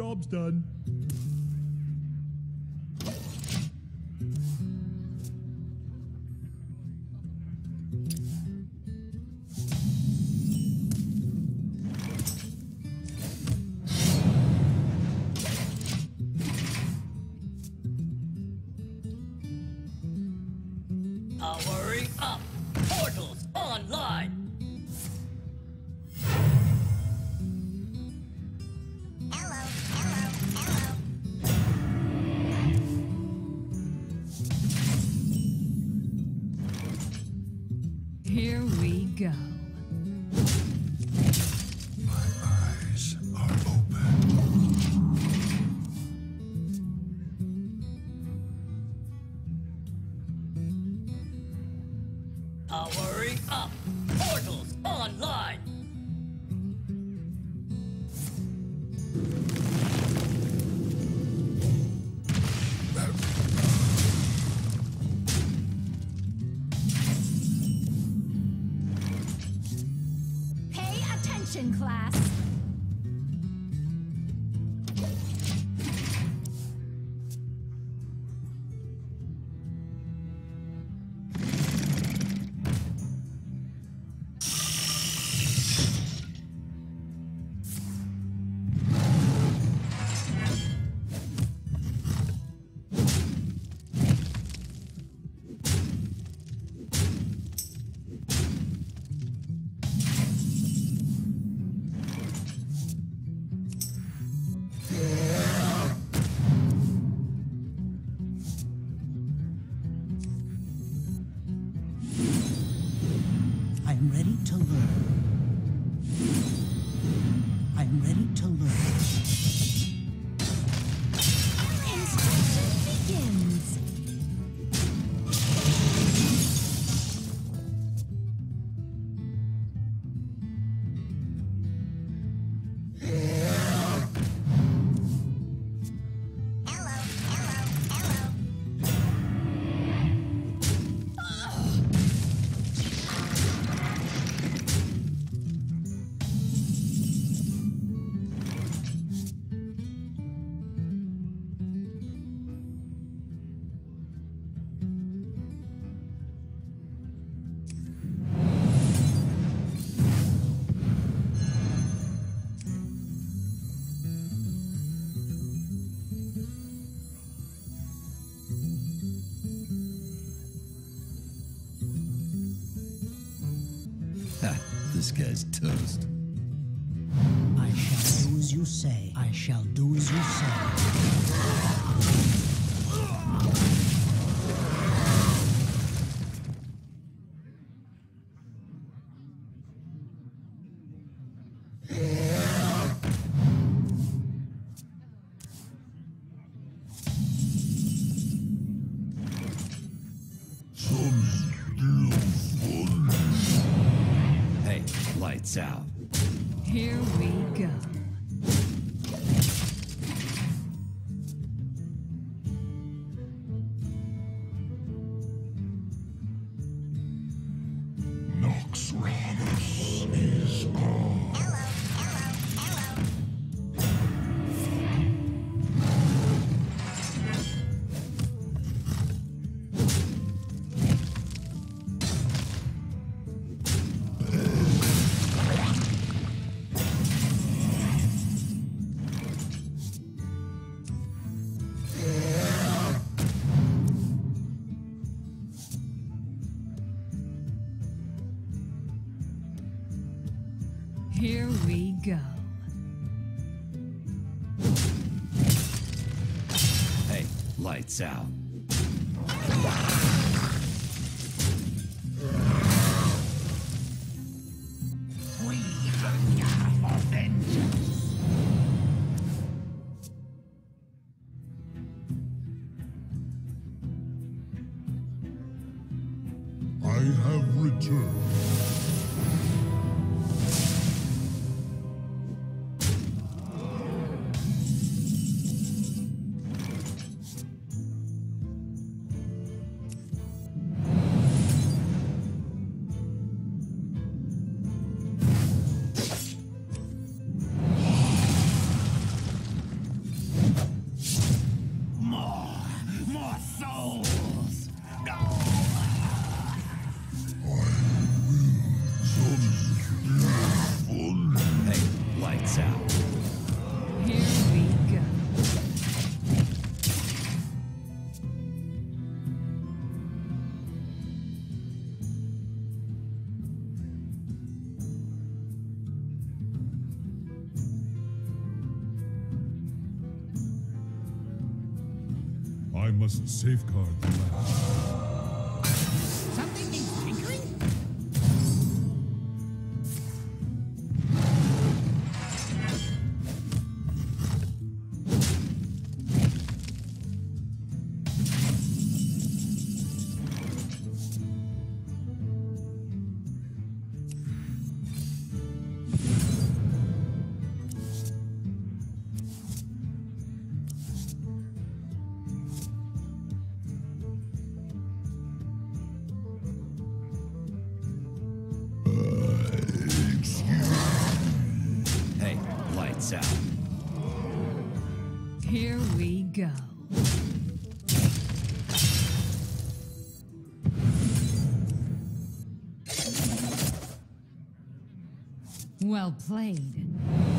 Job's done. Go. Attention, class. I'm ready to learn. This guy's toast. I shall do as you say. I shall do as you say. Lights Here we go. Hey, lights out. I have returned. I must safeguard the land. Something needs tinkering? Here we go. Well played.